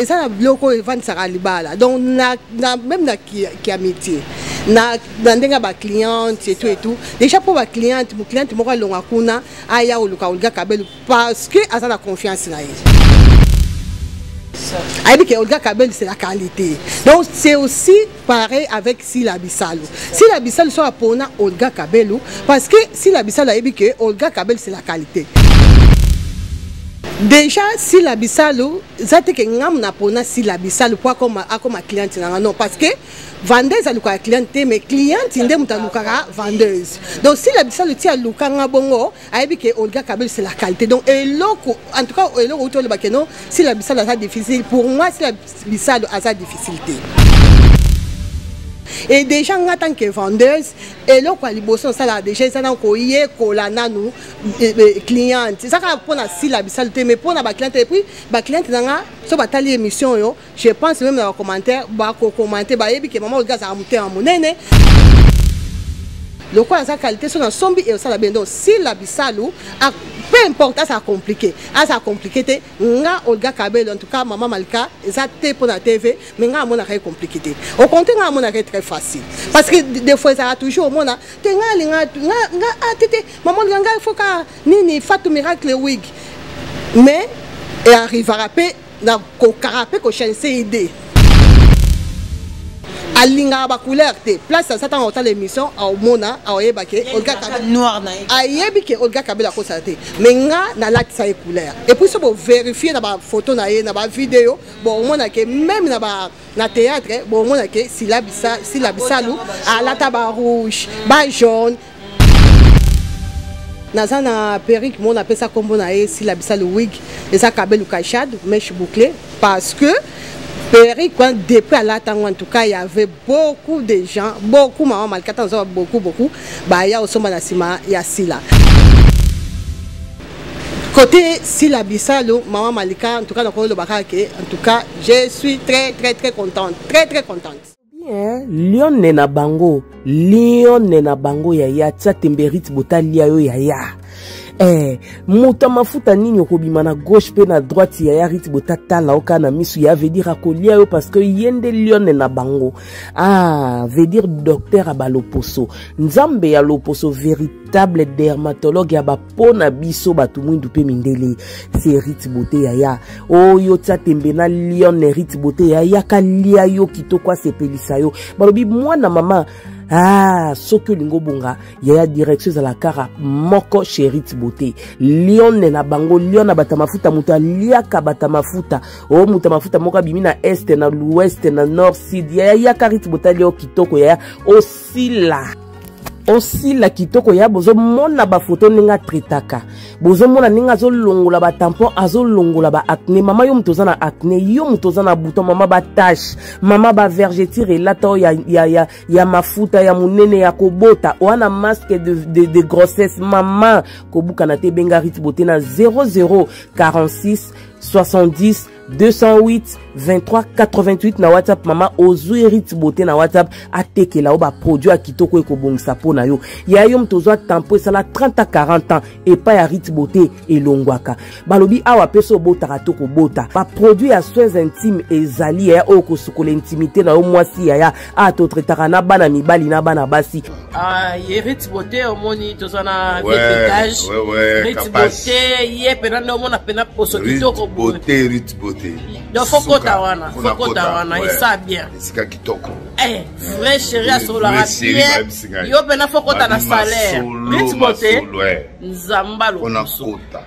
eza na biloko oyo evandisaka libala donc na, na, meme na kiamitier na, na ndenge ya bacliente etu etu déjà mpo bacliente mocliente moko alonga kuna aya oluka olga kabelu parce que aza na confiance na ye ayebi ke olga kabelu c'est la qualité donc c'est aussi pareil avec Sila Bisalu. Sila Bisalu soit pona Olga Kabelu parce que Sila Bisalu a dit que Olga Kabelu c'est la qualité. Déjà Sila Bisalu, zate que ngam na pona Sila Bisalu pour comme comme cliente na non parce que vendeuse à la cliente mais cliente inde mutalukara vendeuse. Donc Sila Bisalu tia lukanga bongo ayebi ke olga kabel c'est la qualité donc eloko en tout cas eloko outi olobake non sila bisalo aza difficile pour moi sila bisalo aza difficile te e déjà nga tant que vendeuse eloko ya liboso osalaka déjà eza na koyekola nanu eh, eh, cliente eza kaka mpona sila bisalo te mais mpona bacliente epuis bacliente na nga so batali émission oyo je pense meme na bacommentaire bakokomante bayebi ke mama olga azalaka motema monene lokola aza qualité so na sombi eyosala bene donc sila bisalu peu importe azala compliqué azala compliqué te nga olga kabelo en tout cas mama malika eza te mpo na tv mais nga amonaka ye compliqué te au contraire nga amonaka ye très facile parce que des fois ezalaka toujours omona te nga alinga nga atete ah, mama olga nga ifoka nini fatu miracle wig mais e arrivaka mpe na kokaka mpe kochanise ide alingaka bacouleur te place aza ntango akotala émission aomona aoyeba ke ayebi ke olga kabela akosala te mai nga nalatisa ye couleur epuis so boverifie na bafoto na ye na bavideo bomona ke meme na ba na théâtre bomona ke sila bisalu alata barouge bajaune naza na perruque moko napesa nkombo na ye sila bisalu wig eza kabelu kashad meche boucle parce que perruque wana depuis alata yango en tout cas y avait beaucoup de gens beaucoup mama malikata nazoba beaucoup beaucoup baya osomba na nsima ya sila côté sila bisalo mama malika en tout cas nakolobaka ke en tout cas je suis très très très contente très très contente bien lionne na bango lionne na bango yaya tia temberite botalia yo yaya eh, moto ya mafuta nini okobima na gauche mpe na droite yaya rite botatala oka na miso ya vedir akolia yo parce que ye nde lionne na bango ah vedir docteur ya baloposo nzambe ya loposo véritable dermatologue ya ba mpo na biso bato mwindu mpe mindele se erite bote yaya oyo oh, tia tembe na lion erite bote yaya kalia yo kitoko asepelisa yo balobi mwana mama ah soki olingi obonga yaya direction ezala kaka moko sherite bote lione na bango lion na bata mafuta moto aliaka bata mafuta o oh, moto ya mafuta moko abimi na este na l'ouest na nord sud yaya yaka rite bote alia yo kitoko yaya osila osila kitoko ya bozomona bafoto ndenge atretaka bozomona ndenge azolongola batampon azolongola baacne mama yo moto oza na acne yo moto oza na bouton mama batache mama bavergetire elata oyo ya, ya, ya, ya mafuta ya monene ya kobota oa na masque de, de, de grossesse mama kobukana te ebenga rite bote na 0046 70 208 23 88 na whatsapp mama ozwi rit bote na whatsapp atekela yo baproduit ya kitoko ekobongisa mpo na yo ya yo moto ozwa tempo esala 30 a 40 ans epai ya rit bote elongwaka balobi awa mpe so obotaka to kobota baproduit ya soins intime ezali yaya oyo kosukola intimité na yo mwasi yaya ah totretaka na bana mibali na bana basi ah, ye rit bote omoni toza na vietage rit bote ye mpena nde omona mpena poso kitoko bote rit bote donc fokota wana fokota wana esa bien esika kitoko eh, vrai chéri asololaka bien yo mpena fokota na salaire rit bote nzamba lokusu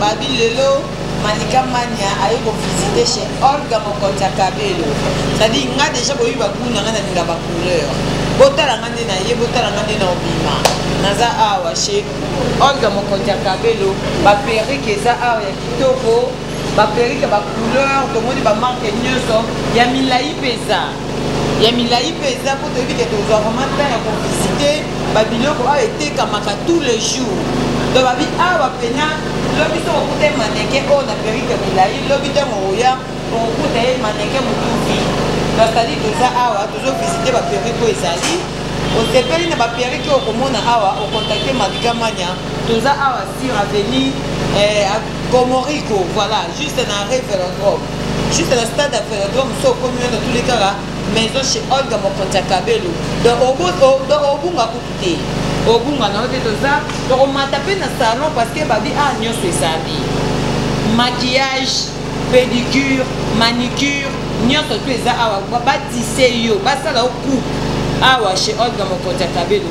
babi lelo manika mania aye kovisite chez olga mokonzi ya kabelo cetadire nga deja boyebi bakulu na ngai nalinga bacouleur botala ngai nde naye botala ngai nde na obima naza awa chez olga mokonzi ya kabelo baperike eza awa ya kitoko ba perruque ba couleur tomoni ba marque nyonso ya milai mpe eza ya milai mpe eza mpo toyebi ke tozwa vraiment ntan ya kovisite babiloko oyo etekamaka tous les jours to babi awa mpena lobi to kokuta ye maneke oyo oh, na perike milai lobi ntango oya okokuta ye maneke motufi basali toza awa tozovisite baperike oyo ezali osepeli na baperike oyo okomona awa okontakte madigamania toza awa sur avenue eh, Comorico, voilà, juste na arrêt Velodrome. Juste na stade à Velodrome, so okomi wana tous les kaka maison chez Olga mokonzi ya Kabelo. Donc obunga kutu te. Obunga na ote toza, tokomata mpe na salon parce que babi ah nyonso ezali. Maquillage, pédicure, manicure, nyonso tu eza awa batise yo basala yo coupe awa chez Olga mokonzi ya Kabelo.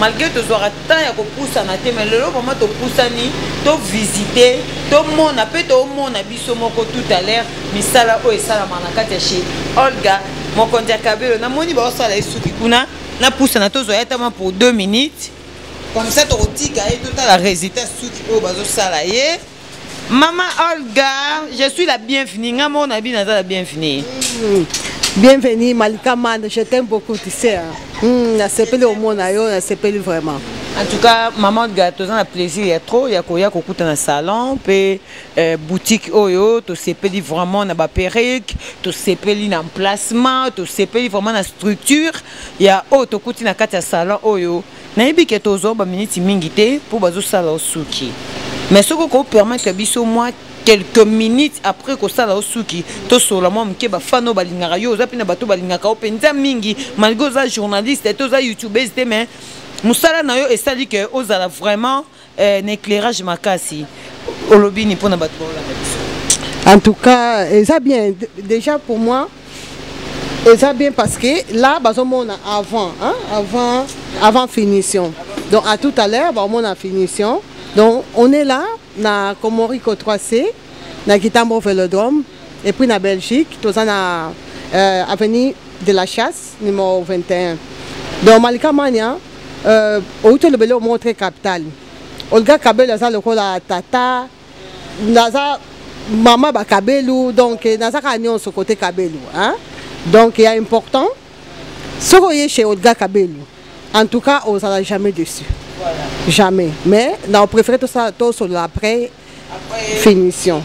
malgre tozwaka temps ya kopusana te mai lelo vraimen topusani tovisite tomona mpe tomona biso moko tout à l'heure misala oyo esalama na kati ya chez olga mokonzi ya kabelo namoni baosala ye suki kuna napusana tozwa ye atama pour deux minutes comme ça tokotika ye totala résultat suki oyo bazosala ye Maman Olga, je suis la bienvenue. Nga mo na bina la bienvenue. Mm. Bienvenue Malika Man, je t'aime beaucoup, tu sais. Hein. Mm, na sepeli omona yo, na sepeli vraiment. En tout cas, maman Olga, tu as plaisir, il y a trop, il y a koya kokuta na salon, pe euh, boutique oyo, tu sepeli vraiment na ba perruque, tu sepeli na emplacement, tu sepeli vraiment na structure, il y a oh, tu na kati ya salon oyo. Oh, nayebi ke tozwa ba minutes mingi te mpo bazosala yo suki mais soki okopermettre biso mwa quelques minutes après kosala yo suki tosolola mwa moke bafano balingaka yo oza mpe na bato balingaka yo mpenza mingi malgre oza journaliste te oza youtubeuse te mais mosala na yo esali ke ozala vraiment eh, na éclairage makasi olobi ni mpona bato baolanda biso en tout cas eza bien déjà pour moi eza bien parce que là bazomona avant hein? avant avant finition donc à tout à l'heure baomona finition donc on est là na comorico 3c na kitambo velodrome Et puis na Belgique, toza na euh, avenue de la Chasse numéro 21. Donc Malika Mania euh, outi olobeli omoko très capital. Olga Kabelo aza lokola tata naza mama ba Kabelu donc eh, naza kaka nyonso côté Kabelu hein? Donc il y a important soki oye chez Olga Kabelu en tout cas ozala jamais dessus. Voilà. Jamais. Mais na préféré tout ça tout sur après finition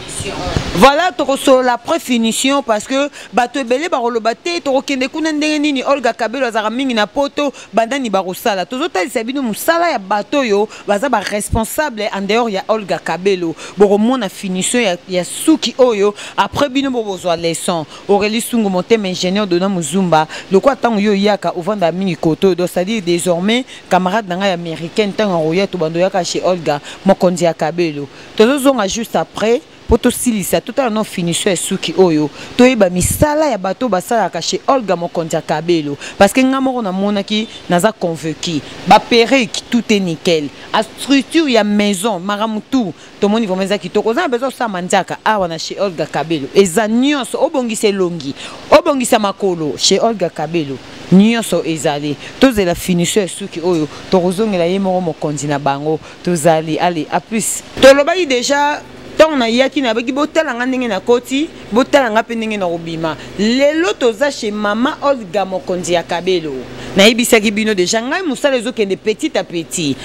voilà tokosolola après finition parce que bato ebele bakoloba te tokokende kuna ndenge nini olga kabelo azalaka mingi na poto banani bakosala tozotalisa bino mosala ya bato oyo baza baresponsable en dehors ya olga kabelo bokomona finition ya, ya suki oyo après bino bo bozwa leçon aurélie sungu motema ingénieur dona mozumba lokola ntango yo oyaka ovandaka mingi koto donc c'est-à-dire désormais camarade na ngai américaine ntango akoya tobanda oyaka chez olga mokonzi ya kabelo tozozonga juste après mpo tosilisa totala no finition ya suki oyo toyeba misala ya bato basalaka chez olga mokonzi ya kabelo parce que ngai moko namonaki naza convaincu baperruque tout est nickel astructure ya maison makambo tout tomoni vraiment eza kitoko oza na besoin osala mandiaka awa na chez olga kabelo eza nyonso obongisa elongi obongisa makolo chez olga kabelo nyonso ezali tozela finition ya suki oyo tokozongela ye moko mokonzi na bango tozali ale a plus tolobaki deja ntango nayaki nabaki botala nga ndenge nakoti botala nga mpe ndenge nakobima lelo toza chez mama olga mokonzi ya kabelo nayebisaki bino deja ngai mosala ezokende petit a petit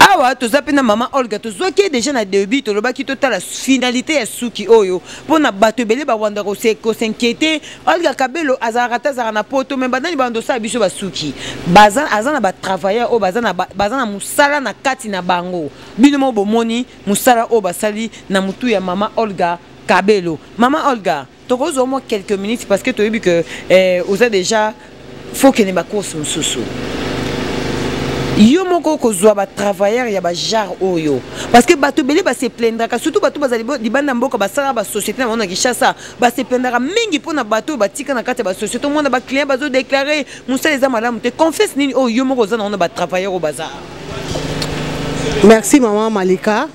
awa toza mpe na mama olga tozwaki ye deja na debut tolobaki totala finalité ya suki oyo mpo na bato ebele bawanda kosinquiete olga kabelo azalaka te azalaka na poto me banani bawanda osala biso basuki aza na batravailleur oyo baza na mosala na kati na bango bino moko bomoni mosala oyo basali na motu ya mama olga Cabelo. Maman Olga, toko zo moi quelques minutes parce que tu as vu que eh, vous êtes déjà faut que ne ba course mususu. yo moko kozwa batravailleur ya bajare oyo parce que bato ebele base plendraka surtout bato bazali libanda mboka basalaka basociété na bango na kinshasa base plendraka mingi mpo na bato oyo batika na kati ya basociété omona baclient bazodeklare mosala eza malamu te confiance nini oyo yo moko oza na ngo na batravailleur oyo baza merci mama malika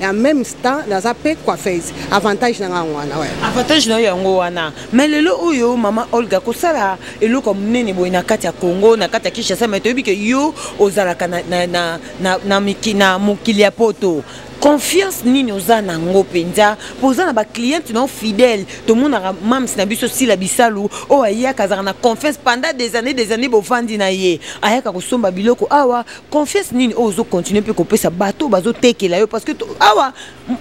et en même temps naza mpe coiffeuse avantage na ngai wana ouais. avantage na yo yango wana mais lelo oyo mama olga kosala eloko ya monene boye na kati ya congo na kati ya kinshasa mai toyebi ke yo ozalaka na, na, na, na, na, miki, na mokili ya poto confiance nini oza na yango mpenza mpo oza na bacliente nao fidèle tomonaka mams na biso sila bisalu oyo ayaka azalaka na confiance pendant des années des années bovandi na ye ayaka kosomba biloko awa confiance nini oyo ozo continuer mpe kopesa bato bazotekela yo parce que awa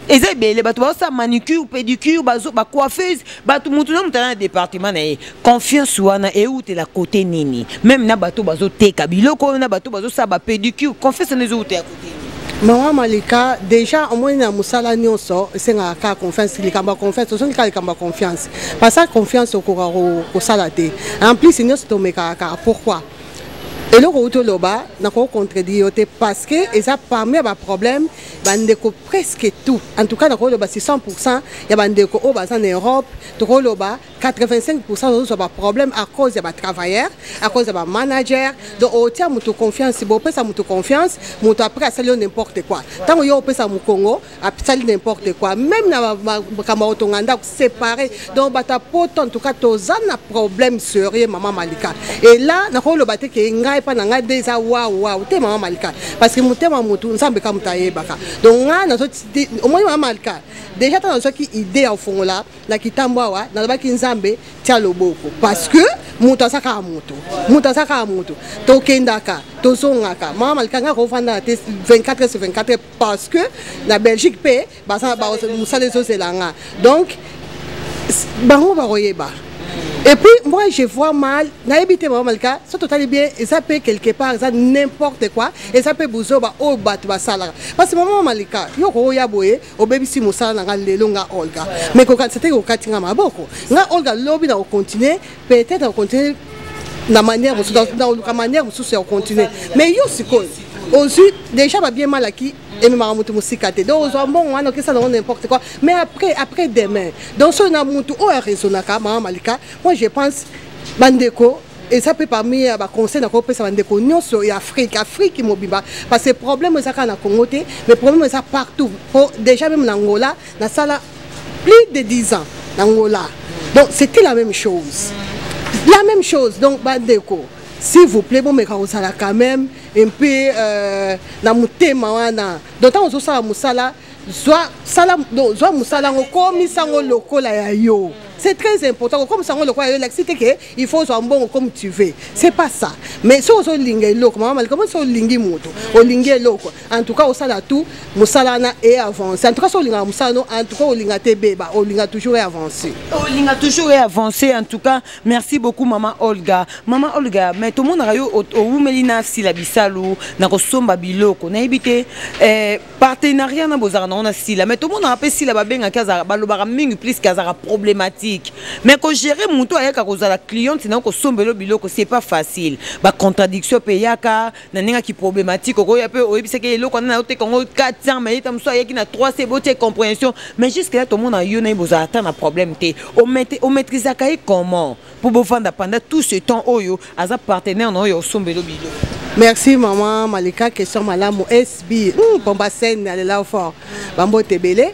eza ebele bato bazosala manicure pédicure bacoiffeuse bato motu na moto aza na département na ye confiance wana eutela kote nini meme na bato bazoteka biloko oyo na bato bazosala bapédicure confiance wana ezoutela kote nini mama malika déjà omoni na mosala nyonso esengaka kaka confiance likambo ya confiance ozongi kaka likambo ya confiance pasaka confiance okoka kosala te en plus nyonso tomekaka kaka pourquoi eloko outi oloba nakoki contredire yo te parce que eza parmi ya baproblème bandeko presque tout en tout cas nakoki oloba 600 pourcent ya bandeko oyo baza na europe tokoki oloba 85 pourcent tozozwa baproblème à cause ya batravailleur à cause ya bamanager donc otia moto confiance bopesa moto confiance moto après asali yo n'importe quoi ntango yo opesa mokongo asali n'importe quoi même na makambo ya kotonga ndako séparé donc bata poto en tout cas toza na problème sérieux mama malika et là nakoki loba te ke ngai epai na ngai nde eza waw waw te mama malika parce que motema motu nzambe ka moto ayebaka donc ngai nazo omoni mama malika déjà ntango nazwaki idée ya kofongola na kitambo awa nalobaki nzambe tia loboko parce que moto aza kaka moto moto aza kaka moto tokendaka tozongaka mama malika ngai akovandaka te 24 sur 24 parce que na belgique mpe baza mosala ezozela nga donc bango bakoyeba et puis moi je vois mal nayebi te mama malika so totali bien eza mpe quelque part eza n'importe quoi eza mpe buzoba oyo bato basalaka parce que mama malika yo okooya boye obebisi mosala na nga lelo nga olga mais kokanisa te kokati nga maboko nga olga lobi na kocontinue peut-être au continuer na manière mosusu nakoluka manière mosusu ya kocontinue mais yo sikoyo ozwi déjà babie malaki ememaka moto mosika te donc ozwa mbongo wana okesa nango n'importe quoi mais après après demain donc soki na moto oyo araisonnaka mama malika moi je pense bandeko eza mpe parmi ya baconseil nakoki kopesa bandeko nyonso ya afrique afrique mobimba parce que problème eza kaka na congo te mais problème eza partout po déjà meme na angola nasala plus de 10 ans na ngola donc c'était la même chose la même chose donc bandeko s'il vous plaît bomeka kozala quand même un peu euh, na motema wana donc ntango ozosala mosala zwa sala donc zwa mosala yango komisa yango lokola ya yo mm. c'est très important kokomisa yango lokola yo elakisi te ke il faut ozwa mbongo comme tu veux c'est pas ça mais soki ozolinga eloko mama malika moi soki olingi moto olingi eloko en tout cas osala tout mosala wana e avance en tout cas so olingaka mosala no en tout cas olinga te beba olinga toujours e avance olinga toujours e avance en tout cas merci beaucoup mama olga mama olga mais tomonaka yo owumeli na sila bisalu na kosomba biloko nayebi te eh, partenariat na bozalaka nango na sila mais tomonaka mpe sila babengaki azalaka balobaka mingi plus ke azalaka problématique mais kogere motu ayaka kozala cliente na yo kosombelo biloko c'est pas facile bacontradiction mpe eyaka na ndenge ki problématique okoya pe oyebisaki eloko na yo te kongo 400 mais yeta mosusu ayaki na 3 c'est botie comprehension mais jusque là tomona yo na ye bozala ata na problème te omaîtrisaka ye comment mpo bofanda pendant tout ce temps oyo aza partenaire na oyo osombelo bilo merci maman malika question malamu sb hmm, pomba scène alela fort bambote ebele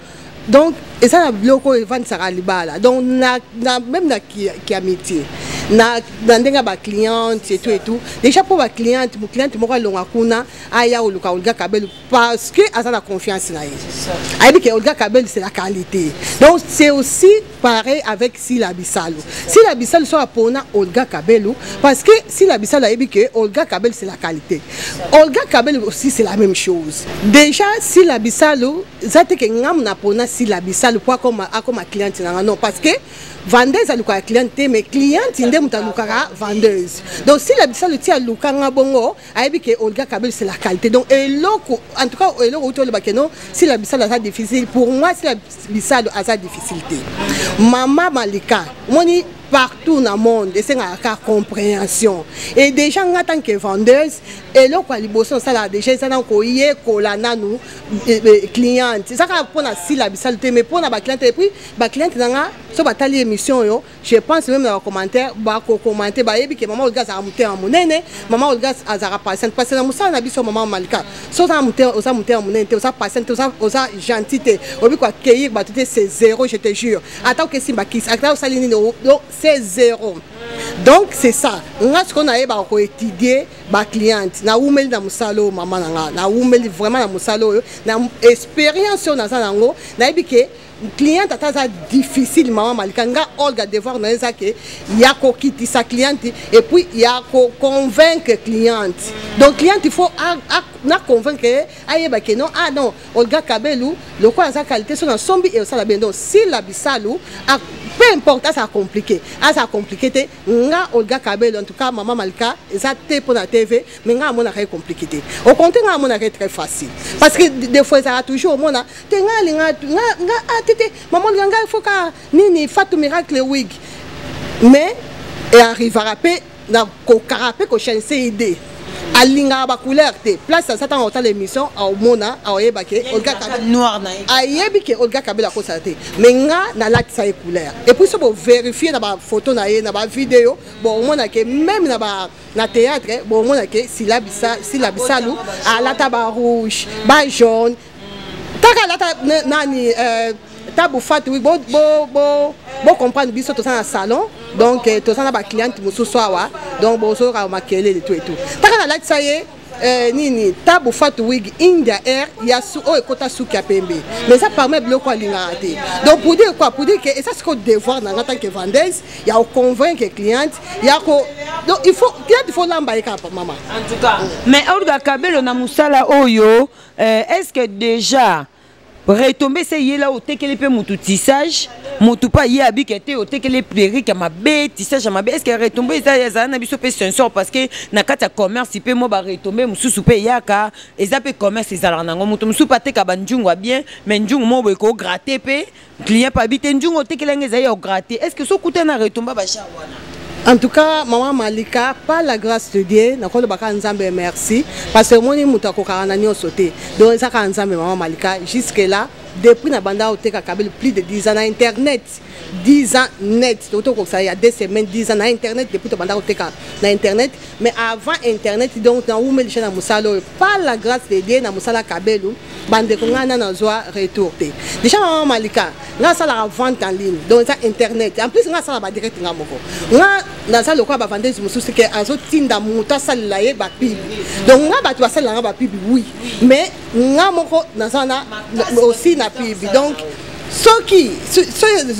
donc eza na biloko oyo evandisaka libala donc na, na, meme na kiamitier na, na ndenge ya bacliente etu etu déjà mpo bacliente mocliente moko alonga kuna aya oluka olga kabelu parce que aza na confiance na ye ayebi ke olga kabelu c'est la qualité donc c'est aussi pareil avec Sila Bisalu. Sila Bisalu soit pona Olga Kabelu parce que Sila Bisalu a dit que Olga Kabelu c'est la qualité. Olga Kabelu aussi c'est la même chose. Déjà Sila Bisalu, zate que ngam na pona Sila Bisalu pour comme a comme cliente na non parce que vendeuse a luka cliente mais cliente inde muta lukara vendeuse. Donc Sila Bisalu tia lukanga bongo ayebi ke olga kabel c'est la qualité donc eloko en tout cas eloko outi olobake non sila bisalo aza difficile pour moi sila bisalo aza difficile te mama malika omoni partout na monde esengaka ka compréhension et déjà nga tant que vendeuse eloko ya liboso osalaka déjà eza na koyekola nanu eh, eh, cliente eza kaka mpona sila bisalo te mais mpona bacliente epuis bacliente na nga so batali émission oyo je pense même na bacommentaire bakokomante bayebi ke mama olga azalaka motema monene mama olga azalaka patiente parce na mosala na biso mama malika so oza motema oza motema monene te oza patiente te oza gentil te oyebi koaccueillir bato te c'est zéro je te jure ata okesi bakisi ata osali nini c'est zéro donc c'est ça nga sikoyo nayebaka koétudie bacliente nawumeli na mosala oyo mama na nga nawumeli vraiment na mosala oyo na expérience oyo naza na yango nayebi ke cliente ata aza difficile mama malika nga olga devoir na ye eza ke ya kokitisa cliente et puis ya koconvaincre cliente donc cliente il faut na convaincre ye ayeba ke non ah non olga kabelu lokola aza qualité so nasombi eosala bien donc sila bisalu peu importe aza compliqué aza compliqué te nga olga kabelo en tout cas maman malika eza te mpo na tv mais nga amonaka ye compliqué te au contraire nga amonaka ye très facile parce que des fois ezalaka toujours omona te nga alinga nga ah, te te maman olga nga faut ka nini fatu miracle wig mais e arrivaka mpe na kokaka mpe kochanse idee alingaka ba couleur te place asa ntango akotala émission aomona aoyeba ke olga kabila ayebi ke olga kabila akosala te mais nga nalatisa ye couleur et puis so boverifie na bafoto na ye na bavideo bomona ke même na ba na théâtre bomona ke sila bisalu alata ba rouge ba jaune kaka lata nani euh, tabu fatu oui, bo, bo, bo, bo comprendre biso toza na salon donc euh, toza na bacliente mosusu awa donc bozoyoka makelele tout et tout taka nalatisa ye Eh, nini tabu fatu wig india air ya su oyo ekota suki ya pembe mais eza parmi biloko alingaka te donc pour dire quoi pour dire que eza sikoyo devoir na nga tant que vendeuse ya koconvaincre cliente ya ko donc il faut cliente faut lamba ye kaka mama en tout cas mais olga kabelo na mosala oyo euh, est ce que déjà retombe se ye la otekeli mpe motu tissage motu mpe aye abike te otekeli perike ya mabe tissage ya mabe estce retombe eza ezala na biso mpe sensor parce que na kati ya commerce mpe mwa baretombe mosusu mpe eyaka eza mpe commerce ezalaka nango moto mosusu mpe ateka banjungu ya bien mais njungu moko boye kograte mpe client pabi te njungo otekela nge ezali ya ograte est ce que sokuta na retomba bachar wana en tout cas maman malika par la grâce de dieu nakoloba kaka nzambe merci parce que omoni moto akokaka na nyonso te donc eza kaka nzambe maman malika jusque là depuis na banda oteka kabele plus de 10 ans na internet 10 ans net tokoki kokokisa ya deux semaines 10 ans na internet depuis tobanda koteka na internet mais avant internet donc nawumelisha na mosala oyo par la grâce de dieu na mosala kabelu bandeko ngai na nazwa retour te déjà mama malika ngai asalaka vente en ligne donc eza internet en plus ngai asala badirect ngai moko ngai naza lokola bavandesi mosusu ke azotinda moto asalela ye bapibi donc ngai bato basalela ngai bapibi oui mais ngai moko naza wana aussi na pibi donc soki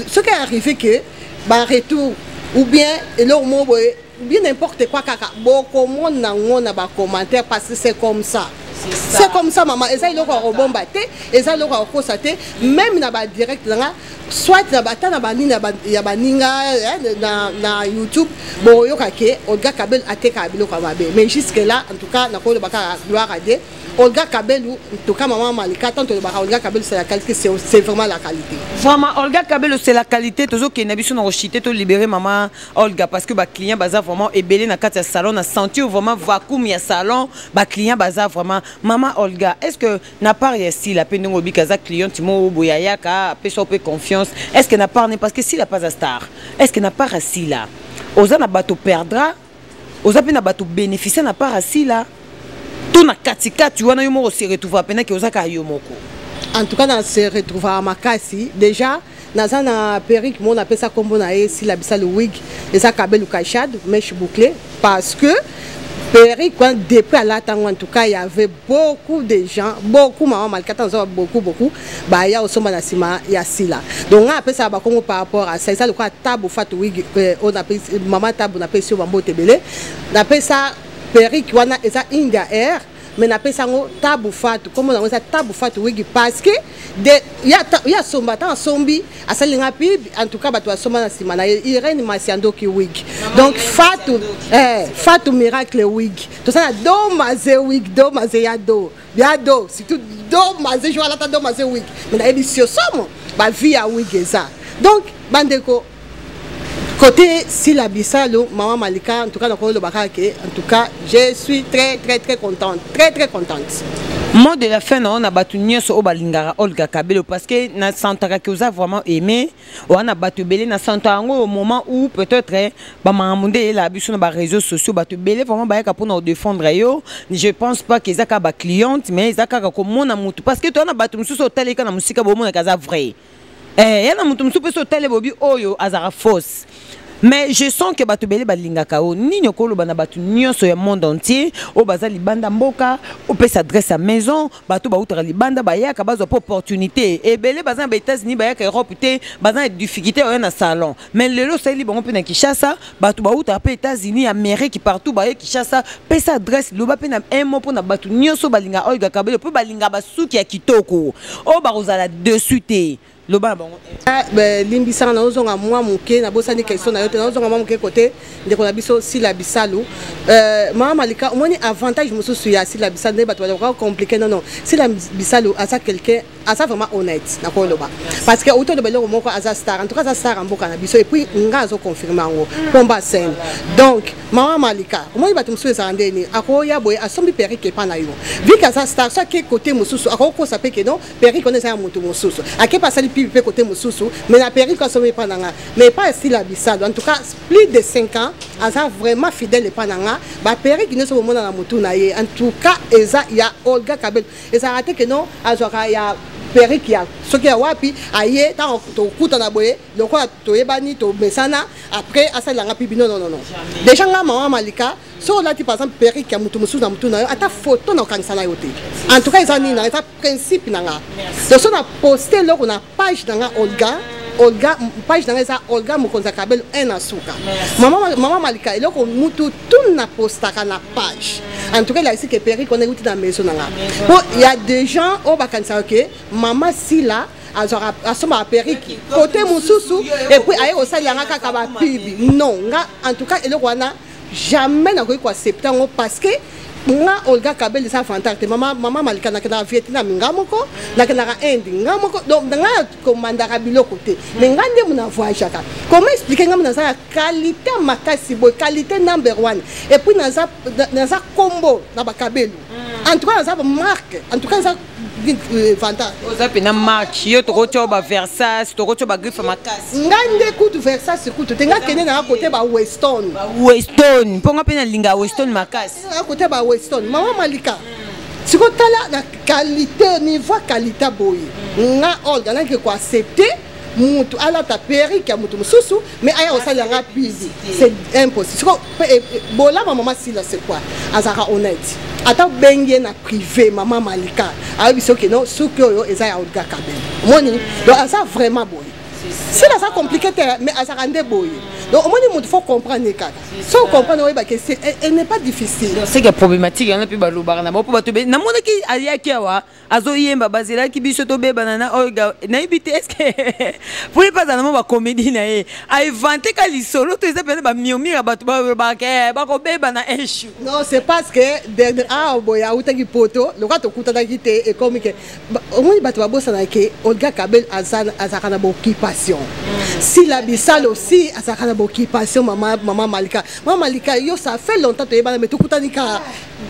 soki arrive ke baretour ou bien eloko moko boye bien n'importe quoi kaka bokomona ngo na ba commentaire parce que c'est comme ça c'est comme ça maman eza eloko ya kobomba te eza eloko ya kokosa te même na badirect na nga soit ata na banini ya baninga na youtube boyoka ke olga kabel atekaka biloko ya mabe mais jusque là en tout cas nakoloba kaka gloire ade olga kabel en tout cas maman malika tant olobaka olga kabel c'est la qualité c'est vraiment la qualité vraiment olga kabel c'est la qualité tozokende biso na koshite tolibere maman Olga parce que ba clients baza vraiment ebele na kati ya salon na sentir vraiment vacuum ya salon ba clients baza vraiment maman Olga est-ce que na part ya Sila pe ndongo bika za cliente mo boya yaka pe so pe confiance est-ce que na part ne parce que Sila pas a star est-ce que na part ya Sila oza na bato perdra oza pe na bato bénéficier na part ya Sila to na katikati wana yo moko se retrouva mpena ke oza kaka yo moko en tout cas na se retrouva makasi déjà naza na perike moko napesa nkombo na ye sila bisalu wig eza kabelu kashad meche boucle parce que perike wana depuis alata yango en tout cas y avait beaucoup de gens beaucoup mama malikata nazoba beaucoup beaucoup baya osomba na nsima ya sila donc ngai apesaka bakongo par rapport à ça eza lokola tabu fatu wig euh, oyo mama tabu napesi yo bambote ebele napesa perruque wana eza india air mais napesa yango tabu fatu nkombo yango eza tabu fatu wigi parce que ye asomba ntango asombi asali nga pib en tout cas bato basomba na nsima na ye irene masiandoki wigi donc fatu eh, fatu miracle wigi tosala do maze wigi do maze ya do ya do surtout do maze jo alata do maze wigi mais nayebisi yo somo bavie ya wigi eza donc bandeko Côté Sila Bissalo, Maman Malika, en tout cas, dans le en tout cas, je suis très, très, très contente. Très, très contente. Mot de la fin, on a battu Nyoso Obalingara Olga Kabelo parce que na sentaka que vous avez vraiment aimé. On a battu Belé na sentaka au moment où peut-être eh, ba mamunde et la biso na ba réseaux sociaux battu Belé vraiment ba yaka pour nous défendre yo. Je pense pas que zaka ba cliente mais zaka ko mona mutu parce que toi na battu mususu otaleka na musika bo mona kaza vrai. eh, ya na moto mosusu mpe so otali bobi oyo azalaka fausse mais je sens que bato ebele balingaka yo nini okoloba na bato nyonso ya monde entier oyo baza libanda mboka opesa adresse ya maison bato bautaka libanda bayaka bazwa mpe opportunité ebele baza na ba-états-unis bayaka europe te baza na difficulté oya na salon mais lelo osaleli bango mpe na kinshasa bato bautaka mpe états-unis amérique partout baye kinshasa pesa adresse loba mpe na un mot mpo na bato nyonso balingaka olga kabelo mpe balingaka basuki ya kitoko oyo bakozala dessus te loba na bango eh, limbisaka naozonga mwa moke nabosani question na yo te naozonga mwa moke kote ndeko na biso sila bisalu eh, mama malika omoni avantage mosusu ya sila bisalu nde bato bakoka komplike nono sila bisalu aza quelqu'un aza vraiment honnête na koloba parce que auto loba eloko moko aza star en tout cas aza star mboka na biso et puis nga azo confirmer yango pomba scène donc maman malika omoni bato mosusu ezala nde nini akoya boye asombi perike epa na yo vike aza star so ake kote mosusu akokosa mpe keno perike wana eza ya moto mosusu ake mpe asali pibi mpe kote mosusu mais na perike asombi epa na nga mais epa esila bisalo en tout cas plus de 5 ans aza vraiment fidèle epa na nga baperike nyonso bomona na motu na ye en tout cas eza ya olga kabel ezalaka te ke non azwaka ya perike ya soki ya wapi aye ntango tokutana boye lokola toyebani tomesana après asalela nga pibi non non non déjà nga mama malika soki olati par exemple perike ya moto mosusu na motu na yo ata foto na okanisa na yo te en tout cas eza nini na eza principe na nga to so na poste eloko na page na nga olga olga page na nga eza olga mokonzi ya kabelo 1 na suka mama, mama malika eloko mutu tun na postaka na page en tout cas elakisi ke perike wana euti na maison na nga mpo ya des gens oyo bakanisaka ke mama sila azwaka asombaka periki kote mosusu epuis aye kosalelanga kaka bapibi non nga en tout cas eloko wana jamais nakoki ko accepter yango parce que nga olga kabel eza avantage te mama mama malika nakendaka vietnam nga moko nakendaka inde nga moko donc nga komandaka biloko te mais nga nde mona voyageaka comment expliquer nga naza ya qualité makasi boye qualité number one et puis naza naza combo na bakabelu en tout cas naza marque en tout cas naza Euh, vanta oza mpena mark yo tokotya ba versas tokotya ba griffe makasi ngai nde kutu versas kutu te ngai kende naa kote ba weston weston mpo ngai mpe nalinga weston makasi naa kote ba weston mama malika sikoyo tala na qualité niveau ya qualité boye nga olga nake koaccepte mutu alata perike ya mutu mosusu mais aya kosalela nga bizi c'est impossible siko eh, eh, bolama mama sila c'est quoi azalaka honnête ata obengi ye na privé mama malika ayebi soki no suki oyo eza ya olga kabel omoni donc aza vraiment boye sila aza compliqué te mais azalaka nde boye donc omoni motu faut comprendre kaka so comprendre oyeba ke elle n'est pas difficile c'est que problématique wana mpe balobaka na bango mpo bato namonaki ayaki awa azoyemba bazelaki biso tobebana na oyo nayebi te eske mpo ye mpe azala mo bakomedi na ye aevante ka lisolo to eza mpena bamiomir ya bato balobaka eh, bakobebana eshu non c'est parce que dernier awa ah, boye awutaki poto lokola tokutanaki te ekomi ke omoni bato babosana ke olga kabel azalaka na baoccupation mm. sila bisala aussi azalaka na baoccupation mama malika mama malika yo ça fait longtemps toyebana me tokutani ka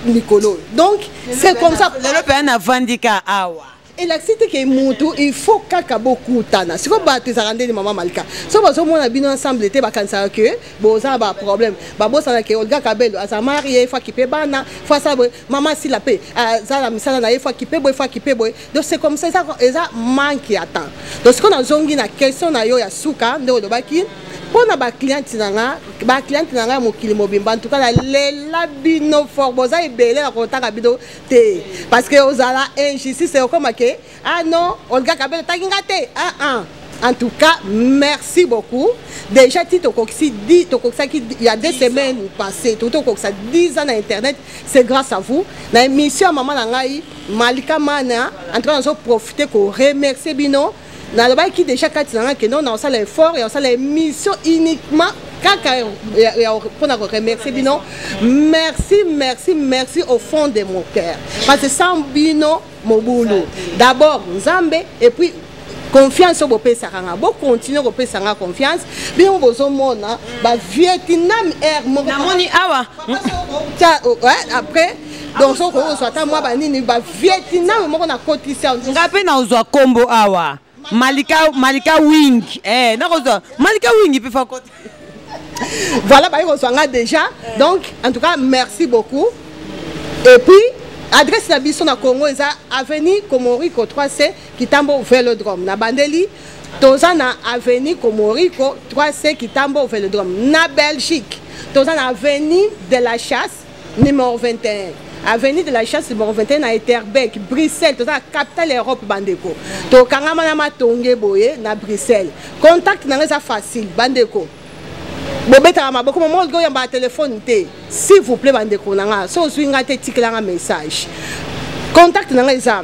likolo donc c'est comme ça lelo mpe na vandika awa elakisi te ke mutu il faut kaka bokutana siko bato ezalaka ndeni mama malika so bazomona bino ensemble te bakanisaka ke boza baproblème babosana ke olga kabelo aza marie fo akipe bana fo asala boye mama sila mpe aza na misala na ye fo akipe boye fo akipe boye donc c'est comme ça eza, eza manque ya temps donc sikoyo nazongi na question na yo ya suka nde olobaki mpo na bacliente na nga bacliente na nga ya mokili mobimba ntuka nalela bino fort boza ebele na kotaka bino te parce que ozala injustice okoma ke ah non olga kabele otaki nga te ah ah en tout cas merci beaucoup déjà ti tokokisaki il y a deux semaines passé tokokisa 10 ans na internet c'est grâce à vous na émission ya mama na ngai malika mana en tout cas nazo profite ko remercier bino nalobaki déjà kati na ngai kendo naosala effort ya kosala émission uniquement kaka mpona koremercie bino merci merci merci au fond de mon cœur parce que sans bino mobulu d'abord nzambe et puis confiance oyo bopesaka nga bokontinue kopesa nga confiance bino bozomona bavietnam air mokonamoni awa après donc soki okozwa ata mwa banini bavietnam moko nakotisa nga mpe nazwa nkombo awa malika malika wing eh nakozwa malika wing pe fakot voilà baye kozwa nga déjà donc en tout cas merci beaucoup et puis adresse na biso na congo eza avenue komoriko 3c kitambo velodrome na bandeli toza na avenue komoriko 3c kitambo velodrome na belgique toza na avenue de la chasse Chasse numéro 21 avenue de la chasse numéro 21 na Etterbeek Bruxelles toza capitale Europe bandeko tokangama na matonge boye na Bruxelles contact na ngai eza facile bandeko bobetaka maboko mama olingi oyamba ya telefone te s'il vous plaît bandeko na ngai so ozwi ngai te etikela ngai message contact na ngai eza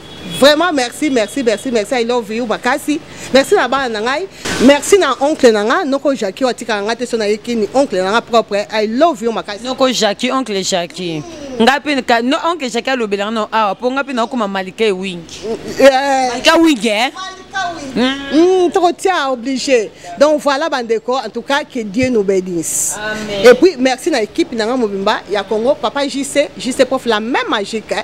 vraiment merci merci merci merci i love you makasi merci na bana na ngai merci na oncle na ngai noko jacqui atikaka ngai te so nayekini oncle na ngai propre i love you makasi noko jacqui oncle jacqui ngai mpe no oncle jacqui alobelaka no awa mpo ngai mpe nakokoma malika ewingi eh, eh. malika wingi e eh? Hmm, trop tia obligé donc voilà bandeko en tout cas que dieu nous bénisse Amen. et puis merci na équipe nanga mobimba ya congo papa jc jc prof la même magique hein?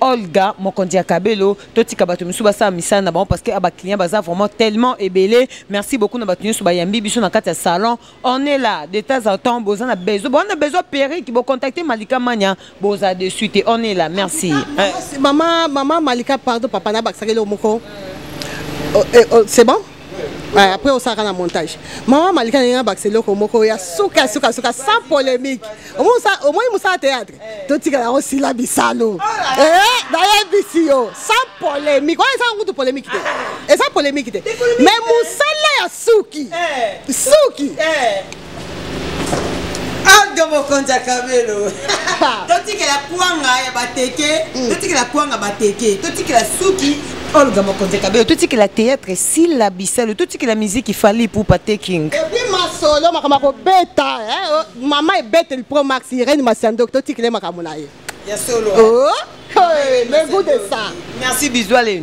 Olga mokonzi ya Kabelo totika bato misusu basala misala na bango parce que ba clients baza vraiment tellement ebele merci beaucoup na bato nyonso bayambi biso na kati ya salon on est là de temps en temps boza na besoin boza na besoin perruque bo contacter Malika Mania boza dessus te on est là merci maman maman Malika pardon papa na bakisaki eloko moko oh, eh, oh, c'est bon Ouais, après osalaka na montage mama malika ndenge abakisa eloko moko ya sukasuka suka sans polémique omoi mosala théâtre totikala yango sila bisalu nayebisi eh, yo sans polémique wana ezaka kutu polémique te eza polémique te mais mosala ya suki eh. suki eh. aldo mokonzi ya kabelo totikela kwanga ya bateke mm. totikela kwanga bateke totikela suki olga mokonzi ya kabelo totikela théâtre sila bisalu totikela miziki fali pupa taking epuis masolo makambo akobeta Maman ebete le pro max Irène Masiando to tikile makambo na ye. Ya solo. Oh, hey, le goût de ça. Merci bisous allez.